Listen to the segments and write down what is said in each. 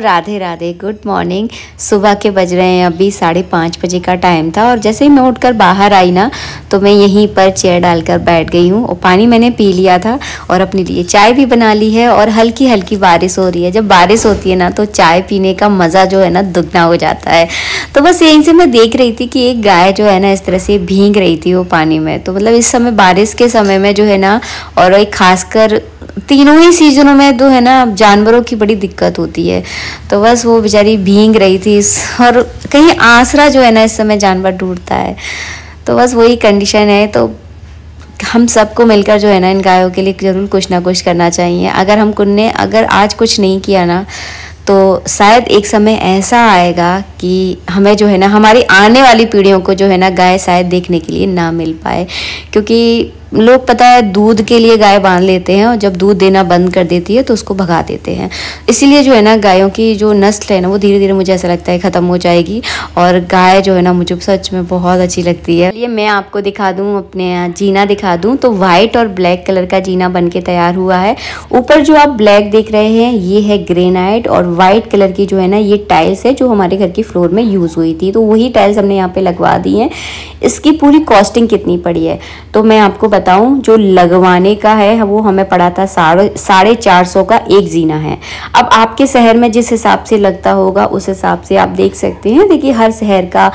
Radhe Radhe good morning सुबह के बज रहे हैं अभी साढ़े पाँच बजे का टाइम था और जैसे ही मैं उठकर बाहर आई ना तो मैं यहीं पर चेयर डालकर बैठ गई हूँ और पानी मैंने पी लिया था और अपने लिए चाय भी बना ली है और हल्की हल्की बारिश हो रही है। जब बारिश होती है ना तो चाय पीने का मज़ा जो है ना, दुगना हो जाता है। तो बस यहीं से मैं देख रही थी कि एक गाय जो है ना, इस तरह से भींग रही थी वो पानी में। तो मतलब इस समय बारिश के समय में जो है ना, और एक खासकर तीनों ही सीजनों में तो है ना, जानवरों की बड़ी दिक्कत होती है। तो बस वो बेचारी भींग रही थी, और कहीं आसरा जो है ना, इस समय जानवर ढूंढता है। तो बस वही कंडीशन है तो हम सबको मिलकर जो है ना, इन गायों के लिए ज़रूर कुछ ना कुछ करना चाहिए। अगर हम कुन्ने अगर आज कुछ नहीं किया ना तो शायद एक समय ऐसा आएगा कि हमें जो है ना, हमारी आने वाली पीढ़ियों को जो है ना, गाय शायद देखने के लिए ना मिल पाए। क्योंकि लोग पता है दूध के लिए गाय बाँध लेते हैं और जब दूध देना बंद कर देती है तो उसको भगा देते हैं। इसीलिए जो है ना, गायों की जो नस्ल है ना, वो धीरे धीरे मुझे ऐसा लगता है ख़त्म हो जाएगी और गाय जो है ना, मुझे सच में बहुत अच्छी लगती है। ये मैं आपको दिखा दूँ, अपने जीना दिखा दूँ तो वाइट और ब्लैक कलर का जीना बन के तैयार हुआ है। ऊपर जो आप ब्लैक देख रहे हैं, ये है ग्रेनाइट और वाइट कलर की जो है ना, ये टाइल्स है जो हमारे घर की फ्लोर में यूज़ हुई थी। तो वही टाइल्स हमने यहाँ पर लगवा दी हैं। इसकी पूरी कॉस्टिंग कितनी पड़ी है? तो मैं आपको बताऊँ, जो लगवाने का है, वो हमें पड़ा था साढ़े साढ़े चार सौ का एक जीना है। अब आपके शहर में जिस हिसाब से लगता होगा, उस हिसाब से आप देख सकते हैं। देखिए, हर शहर का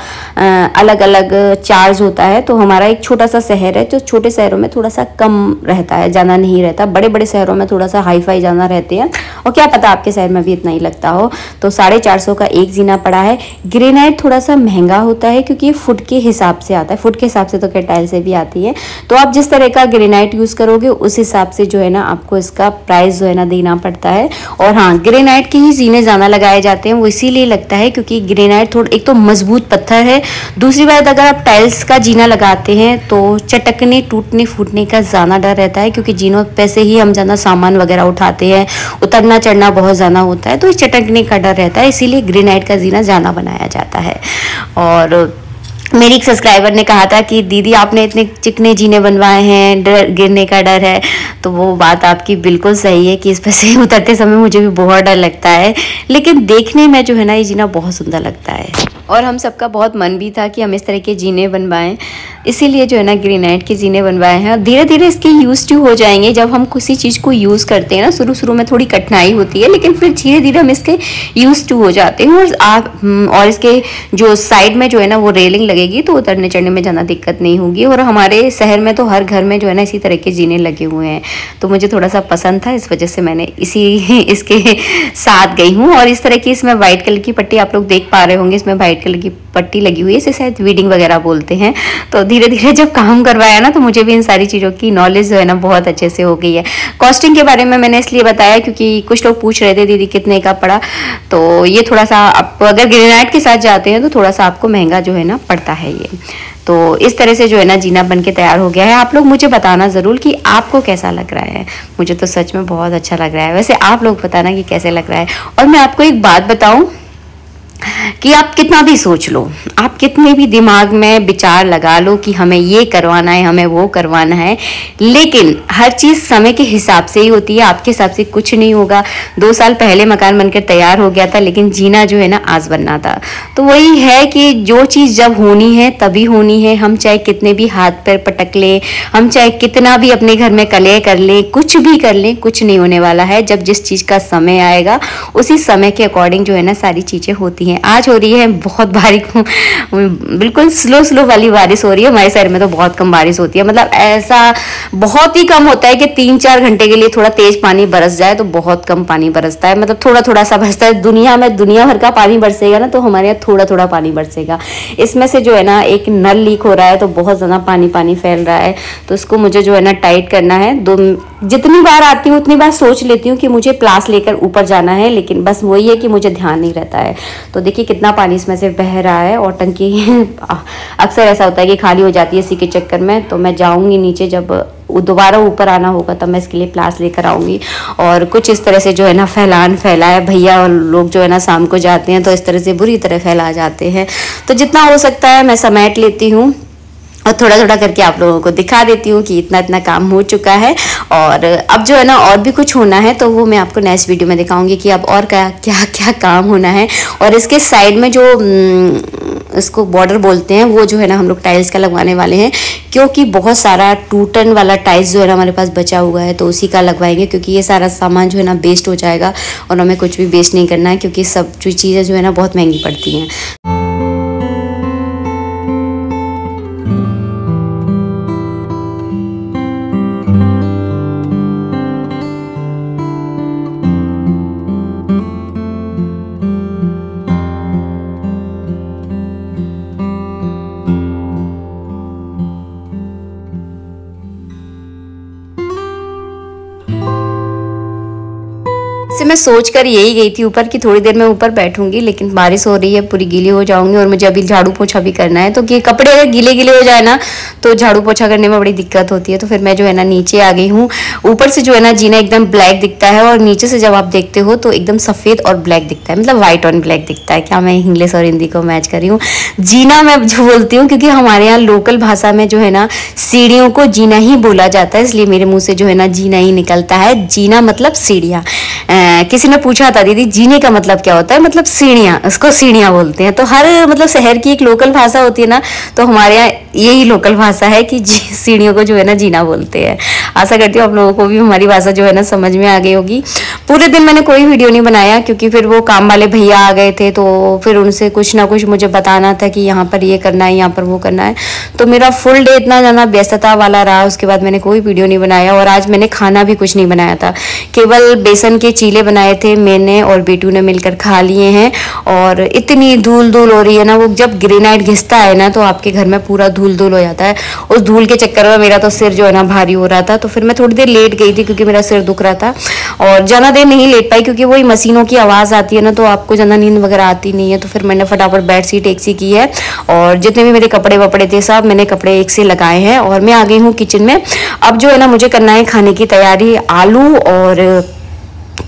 अलग अलग चार्ज होता है तो हमारा एक छोटा सा शहर है जो तो छोटे शहरों में थोड़ा सा कम रहता है ज़्यादा नहीं रहता। बड़े बड़े शहरों में थोड़ा सा हाई फाई ज़्यादा रहते हैं। और क्या पता आपके शहर में भी इतना ही लगता हो। तो साढ़े चार सौ का एक जीना पड़ा है। ग्रेनाइट थोड़ा सा महँगा होता है, क्योंकि ये फुट के हिसाब से आता है। फुट के हिसाब से तो कैटाइल से भी आती है। तो आप जिस तरह का ग्रेनाइट यूज़ करोगे, उस हिसाब से जो है ना आपको इसका प्राइस जो है ना देना पड़ता है। और हाँ ग्रेनाइट के ही जीने ज़्यादा लगाए जाते हैं, वो इसीलिए लगता है क्योंकि ग्रेनाइट थोड़ा, एक तो मज़बूत पत्थर है। दूसरी बात, अगर आप टाइल्स का जीना लगाते हैं तो चटकने, टूटने, फूटने का ज़्यादा डर रहता है, क्योंकि जीनों पे से ही हम ज़्यादा सामान वगैरह उठाते हैं, उतरना, चढ़ना बहुत ज़्यादा होता है तो चटकने का डर रहता है, इसीलिए ग्रेनाइट का जीना ज़्यादा बनाया जाता है। और मेरी एक सब्सक्राइबर ने कहा था कि, दीदी, आपने इतने चिकने जीने बनवाए हैं, डर, गिरने का डर है। तो वो बात आपकी बिल्कुल सही है कि इस पर से उतरते समय मुझे भी बहुत डर लगता है। लेकिन देखने में जो है ना, ये जीना बहुत सुंदर लगता है। और हम सबका बहुत मन भी था कि हम इस तरह के जीने बनवाएँ। इसीलिए जो है ना ग्रेनाइट के जीने बनवाए हैं। और धीरे धीरे इसके यूज़ टू हो जाएँगे। जब हम किसी चीज़ को यूज़ करते हैं ना शुरू शुरू में थोड़ी कठिनाई होती है लेकिन फिर धीरे धीरे हम इसके यूज़ टू हो जाते हैं। और आप हम्म, और इसके जो साइड में जो है ना वो रेलिंग लगेगी तो उतरने चढ़ने में ज़्यादा दिक्कत नहीं होगी। और हमारे शहर में तो हर घर में जो है ना इसी तरह के जीने लगे हुए हैं। तो मुझे थोड़ा सा पसंद था इस वजह से मैंने इसी इसके साथ गई हूँ। और इस तरह की इसमें व्हाइट कलर की पट्टी आप लोग देख पा रहे होंगे इसमें व्हाइट कलर की पट्टी लगी हुई है, इसे शायद वीडिंग वगैरह बोलते हैं। तो धीरे धीरे जब काम करवाया ना तो मुझे भी इन सारी चीज़ों की नॉलेज जो है ना, बहुत अच्छे से हो गई है। कॉस्टिंग के बारे में मैंने इसलिए बताया क्योंकि कुछ लोग पूछ रहे थे, दीदी, कितने का पड़ा? तो ये थोड़ा सा आप अगर ग्रेनाइट के साथ जाते हैं तो थोड़ा सा आपको महँगा जो है ना, पड़ता है ये। तो इस तरह से जो है ना, जीना बन के तैयार हो गया है। आप लोग मुझे बताना ज़रूर कि आपको कैसा लग रहा है। मुझे तो सच में बहुत अच्छा लग रहा है। वैसे आप लोग बताना कि कैसे लग रहा है। और मैं आपको एक बात बताऊँ कि आप कितना भी सोच लो, आप कितने भी दिमाग में विचार लगा लो कि हमें ये करवाना है, हमें वो करवाना है, लेकिन हर चीज़ समय के हिसाब से ही होती है, आपके हिसाब से कुछ नहीं होगा। दो साल पहले मकान बनकर तैयार हो गया था, लेकिन जीना जो है ना, आज बनना था। तो वही है कि जो चीज़ जब होनी है, तभी होनी है। हम चाहे कितने भी हाथ पैर पटक लें, हम चाहे कितना भी अपने घर में कले कर लें, कुछ भी कर लें, कुछ नहीं होने वाला है। जब जिस चीज़ का समय आएगा, उसी समय के अकॉर्डिंग जो है ना, सारी चीज़ें होती हैं। आज हो रही है, बहुत बारीक बिल्कुल स्लो स्लो वाली बारिश हो रही है। हमारे शहर में तो बहुत कम बारिश होती है। मतलब ऐसा बहुत ही कम होता है कि तीन चार घंटे के लिए थोड़ा तेज पानी बरस जाए तो बहुत कम पानी बरसता है। मतलब थोड़ा थोड़ा सा बरसता है। दुनिया में, दुनिया भर का पानी बरसेगा ना तो हमारे यहाँ थोड़ा थोड़ा पानी बरसेगा। इसमें से जो है ना, एक नल लीक हो रहा है तो बहुत ज़्यादा पानी पानी फैल रहा है। तो इसको मुझे जो है ना टाइट करना है। दो, जितनी बार आती हूँ, उतनी बार सोच लेती हूँ कि मुझे प्लास लेकर ऊपर जाना है, लेकिन बस वही है कि मुझे ध्यान नहीं रहता है। तो देखिए कितना पानी इसमें से बह रहा है और टंकी अक्सर ऐसा होता है कि खाली हो जाती है इसी के चक्कर में तो मैं जाऊँगी नीचे जब दोबारा ऊपर आना होगा, तब मैं इसके लिए प्लास लेकर आऊँगी। और कुछ इस तरह से जो है ना फैलान फैलाए, भैया और लोग जो है ना शाम को जाते हैं तो इस तरह से बुरी तरह फैला जाते हैं। तो जितना हो सकता है मैं समेट लेती हूँ। और थोड़ा थोड़ा करके आप लोगों को दिखा देती हूँ कि इतना इतना काम हो चुका है। और अब जो है ना, और भी कुछ होना है तो वो मैं आपको नेक्स्ट वीडियो में दिखाऊँगी कि अब और क्या क्या क्या काम होना है। और इसके साइड में जो इसको बॉर्डर बोलते हैं, वो जो है ना, हम लोग टाइल्स का लगवाने वाले हैं। क्योंकि बहुत सारा टूटन वाला टाइल्स जो है ना, हमारे पास बचा हुआ है तो उसी का लगवाएँगे, क्योंकि ये सारा सामान जो है ना वेस्ट हो जाएगा। और हमें कुछ भी वेस्ट नहीं करना है, क्योंकि सब चीज़ें जो है ना, बहुत महँगी पड़ती हैं। से मैं सोच कर यही गई थी ऊपर कि थोड़ी देर में ऊपर बैठूँगी, लेकिन बारिश हो रही है, पूरी गीली हो जाऊँगी और मुझे अभी झाड़ू पोछा भी करना है। तो कि कपड़े अगर गीले गीले हो जाए ना तो झाड़ू पोछा करने में बड़ी दिक्कत होती है। तो फिर मैं जो है ना, नीचे आ गई हूँ। ऊपर से जो है ना, जीना एकदम ब्लैक दिखता है और नीचे से जब आप देखते हो तो एकदम सफ़ेद और ब्लैक दिखता है। मतलब व्हाइट और ब्लैक दिखता है। क्या मैं इंग्लिश और हिंदी को मैच कर रही हूँ? जीना मैं जो बोलती हूँ, क्योंकि हमारे यहाँ लोकल भाषा में जो है ना, सीढ़ियों को जीना ही बोला जाता है, इसलिए मेरे मुँह से जो है ना, जीना ही निकलता है। जीना मतलब सीढ़ियाँ। किसी ने पूछा था, दीदी, जीने का मतलब क्या होता है? मतलब सीढ़ियाँ उसको सीढ़ियाँ बोलते हैं। तो हर मतलब शहर की एक लोकल भाषा होती है ना तो हमारे यहाँ यही लोकल भाषा है कि सीढ़ियों को जो है ना जीना बोलते हैं। आशा करती हूँ आप लोगों को भी हमारी भाषा जो है ना समझ में आ गई होगी। पूरे दिन मैंने कोई वीडियो नहीं बनाया क्योंकि फिर वो काम वाले भैया आ गए थे तो फिर उनसे कुछ ना कुछ मुझे बताना था कि यहाँ पर ये करना है, यहाँ पर वो करना है। तो मेरा फुल डे इतना ज़्यादा व्यस्तता वाला रहा, उसके बाद मैंने कोई वीडियो नहीं बनाया और आज मैंने खाना भी कुछ नहीं बनाया था। केवल बेसन के चीले बनाए थे मैंने और बेटू ने मिलकर खा लिए हैं और इतनी धूल धूल हो रही है ना, वो जब ग्रेनाइट घिसता है ना तो आपके घर में पूरा धूल धूल हो जाता है। उस धूल के चक्कर में मेरा तो सिर जो है ना भारी हो रहा था तो फिर मैं थोड़ी देर लेट गई थी क्योंकि मेरा सिर दुख रहा था। और ज़्यादा देर नहीं लेट पाई क्योंकि वही मशीनों की आवाज़ आती है ना तो आपको ज़्यादा नींद वगैरह आती नहीं है। तो फिर मैंने फटाफट बेड सीट एक सी की है और जितने भी मेरे कपड़े वपड़े थे, सब मैंने कपड़े एक से लगाए हैं। और मैं आ गई हूँ किचन में। अब जो है ना, मुझे करना है खाने की तैयारी, आलू और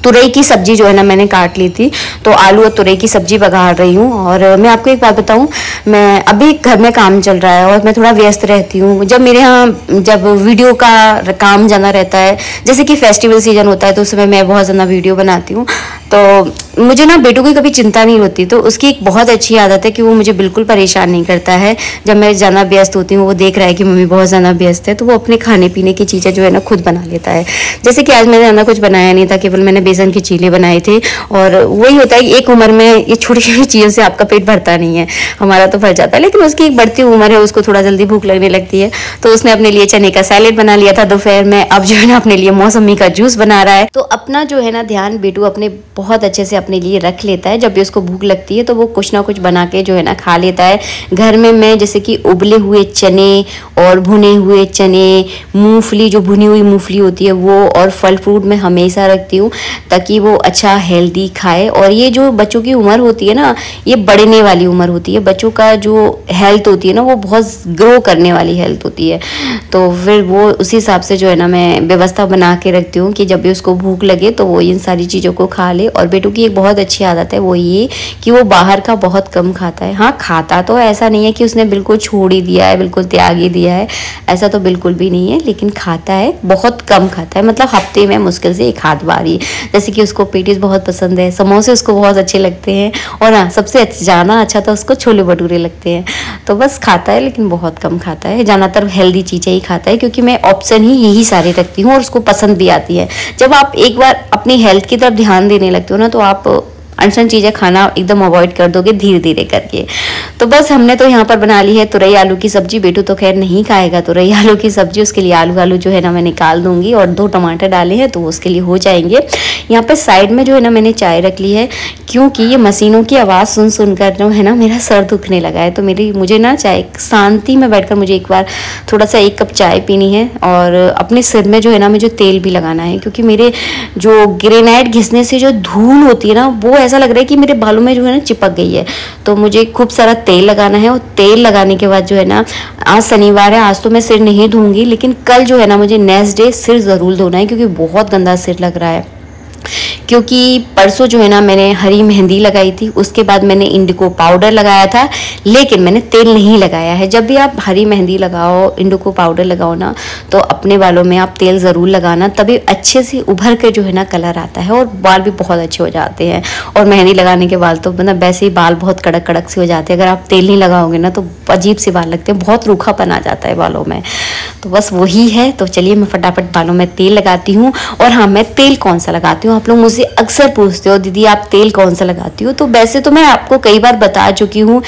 तुरई की सब्ज़ी जो है ना मैंने काट ली थी तो आलू और तुरई की सब्ज़ी बघार रही हूँ और मैं आपको एक बात बताऊँ, मैं अभी घर में काम चल रहा है और मैं थोड़ा व्यस्त रहती हूँ। जब मेरे यहाँ, जब वीडियो का काम ज़्यादा रहता है, जैसे कि फेस्टिवल सीज़न होता है तो उस समय मैं बहुत ज़्यादा वीडियो बनाती हूँ। तो मुझे ना बेटों की कभी चिंता नहीं होती तो उसकी एक बहुत अच्छी आदत है कि वो मुझे बिल्कुल परेशान नहीं करता है। जब मैं ज़्यादा व्यस्त होती हूँ, वो देख रहा है कि मम्मी बहुत ज़्यादा व्यस्त है तो वो अपने खाने पीने की चीज़ें जो है ना खुद बना लेता है। जैसे कि आज मैंने ज़्यादा कुछ बनाया नहीं था, केवल मैंने बेसन के चीले बनाए थे और वही होता है कि एक उम्र में ये छोटी छोटी चीज़ों से आपका पेट भरता नहीं है, हमारा तो भर जाता है, लेकिन उसकी एक बढ़ती उम्र है, उसको थोड़ा जल्दी भूख लगने लगती है। तो उसने अपने लिए चने का सैलेड बना लिया था दोपहर में, अब जो है ना अपने लिए मौसमी का जूस बना रहा है। तो अपना जो है ना ध्यान बेटू अपने बहुत अच्छे से अपने लिए रख लेता है, जब भी उसको भूख लगती है तो वो कुछ ना कुछ बना के जो है ना खा लेता है। घर में मैं जैसे कि उबले हुए चने और भुने हुए चने, मूंगफली, जो भुनी हुई मूंगफली होती है, वो और फल फ्रूट में हमेशा रखती हूँ। ताकि वो अच्छा हेल्दी खाए। और ये जो बच्चों की उम्र होती है ना, ये बढ़ने वाली उम्र होती है। बच्चों का जो हेल्थ होती है ना, वो बहुत ग्रो करने वाली हेल्थ होती है। तो फिर वो उसी हिसाब से जो है ना, मैं व्यवस्था बना के रखती हूँ कि जब भी उसको भूख लगे तो वो इन सारी चीज़ों को खा ले। और बेटू की एक बहुत अच्छी आदत है, वो ये कि वो बाहर का बहुत कम खाता है। हाँ खाता तो ऐसा नहीं है कि उसने बिल्कुल छोड़ ही दिया है, बिल्कुल त्याग ही दिया है। ऐसा तो बिल्कुल भी नहीं है, लेकिन खाता है, बहुत कम खाता है। मतलब हफ़्ते में मुश्किल से एक हाथ बार ही। जैसे कि उसको पेटीज बहुत पसंद है, समोसे उसको बहुत अच्छे लगते हैं और हाँ सबसे ज़्यादा अच्छा तो उसको छोले भटूरे लगते हैं। तो बस खाता है लेकिन बहुत कम खाता है। ज़्यादातर हेल्दी चीज़ें ही खाता है क्योंकि मैं ऑप्शन ही यही सारे रखती हूँ और उसको पसंद भी आती है। जब आप एक बार अपनी हेल्थ की तरफ़ ध्यान देने लगते हो ना तो आप अनसन चीज़ें खाना एकदम अवॉइड कर दोगे धीरे धीरे करके। तो बस हमने तो यहाँ पर बना ली है तुरई आलू की सब्ज़ी। बेटू तो खैर नहीं खाएगा तुरई आलू की सब्ज़ी, उसके लिए आलू आलू जो है ना मैं निकाल दूँगी और दो टमाटर डाले हैं तो उसके लिए हो जाएँगे। यहाँ पर साइड में जो है ना मैंने चाय रख ली है, क्योंकि ये मशीनों की आवाज़ सुन सुनकर जो है ना मेरा सर दुखने लगा है। तो मेरी, मुझे ना चाय शांति में बैठकर मुझे एक बार थोड़ा सा एक कप चाय पीनी है और अपने सिर में जो है ना मुझे तेल भी लगाना है, क्योंकि मेरे जो ग्रेनाइट घिसने से जो धूल होती है ना, वो ऐसा लग रहा है कि मेरे बालों में जो है ना चिपक गई है। तो मुझे खूब सारा तेल लगाना है और तेल लगाने के बाद जो है ना, आज शनिवार है, आज तो मैं सिर नहीं धोंगी, लेकिन कल जो है ना मुझे नेक्स्ट डे सिर ज़रूर धोना है, क्योंकि बहुत गंदा सिर लग रहा है। क्योंकि परसों जो है ना मैंने हरी मेहंदी लगाई थी, उसके बाद मैंने इंडिको पाउडर लगाया था, लेकिन मैंने तेल नहीं लगाया है। जब भी आप हरी मेहंदी लगाओ इंडिको पाउडर लगाओ ना तो अपने बालों में आप तेल ज़रूर लगाना, तभी अच्छे से उभर के जो है ना कलर आता है और बाल भी बहुत अच्छे हो जाते हैं। और मेहंदी लगाने के बाद तो मतलब वैसे ही बाल बहुत कड़क कड़क से हो जाते हैं। अगर आप तेल नहीं लगाओगे ना तो अजीब से बाल लगते हैं, बहुत रूखापन आ जाता है बालों में। तो बस वही है। तो चलिए मैं फटाफट बालों में तेल लगाती हूँ। और हाँ मैं तेल कौन सा लगाती हूँ? आप लोग मुझसे अक्सर पूछते हो, दीदी, आप तेल कौन सा लगाती हो? तो वैसे तो मैं आपको कई बार बता चुकी हूँ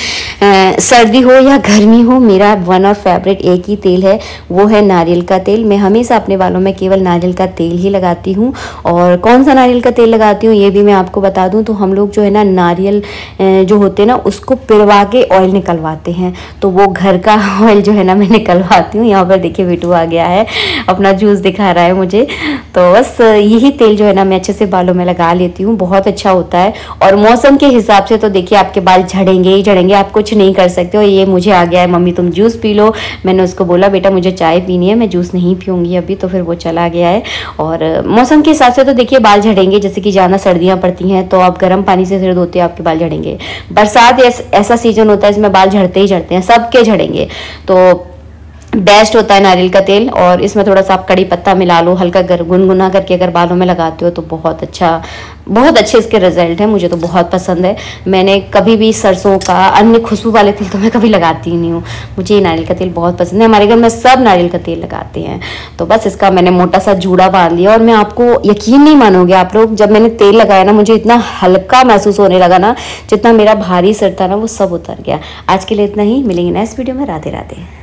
सर्दी हो या गर्मी हो, मेरा वन और फेवरेट एक ही तेल है। वो है नारियल का तेल। मैं हमेशा अपने बालों में केवल नारियल का तेल ही लगाती हूँ। और कौन सा नारियल का तेल लगाती हूँ, ये भी मैं आपको बता दूँ। तो हम लोग जो है ना, नारियल जो होते हैं ना, उसको पिड़वा के ऑयल निकलवाते हैं। तो वो घर का ऑयल जो है ना, मैं निकलवाती हूँ। यहाँ पर देखिए वीटू आ गया है, अपना जूस दिखा रहा है मुझे। तो बस, यही तेल जो है ना, मैं अच्छे से बालों में लगा लेती हूँ, बहुत अच्छा होता है। और मौसम के हिसाब से तो देखिए, आपके बाल झड़ेंगे ही झड़ेंगे, आप कुछ नहीं कर सकते हो। ये मुझे आ गया है, मम्मी तुम जूस पी लो। मैंने उसको बोला, बेटा मुझे चाय पीनी है, मैं जूस नहीं पीऊँगी अभी। तो फिर वो चला गया है। और मौसम के हिसाब से तो देखिए, बाल झड़ेंगे, जैसे कि ज़्यादा सर्दियाँ पड़ती हैं तो आप गर्म पानी से सिर धोते आपके बाल झड़ेंगे। बरसात ऐसा सीज़न होता है, इसमें बाल झड़ते ही झड़ते हैं, सबके झड़ेंगे। तो बेस्ट होता है नारियल का तेल और इसमें थोड़ा सा आप कड़ी पत्ता मिला लो, हल्का गुनगुना करके अगर बालों में लगाते हो तो बहुत अच्छा बहुत अच्छे इसके रिज़ल्ट है, मुझे तो बहुत पसंद है। मैंने कभी भी सरसों का, अन्य खुशबू वाले तेल तो मैं कभी लगाती ही नहीं हूँ। मुझे ये नारियल का तेल बहुत पसंद है। हमारे घर में सब नारियल का तेल लगाते हैं। तो बस इसका मैंने मोटा सा जूड़ा बाँध लिया और मैं आपको यकीन नहीं मानोगे आप लोग, जब मैंने तेल लगाया ना, मुझे इतना हल्का महसूस होने लगा ना, जितना मेरा भारी सर था ना, वो सब उतर गया। आज के लिए इतना ही। मिलेंगे नेक्स्ट वीडियो में। राधे राधे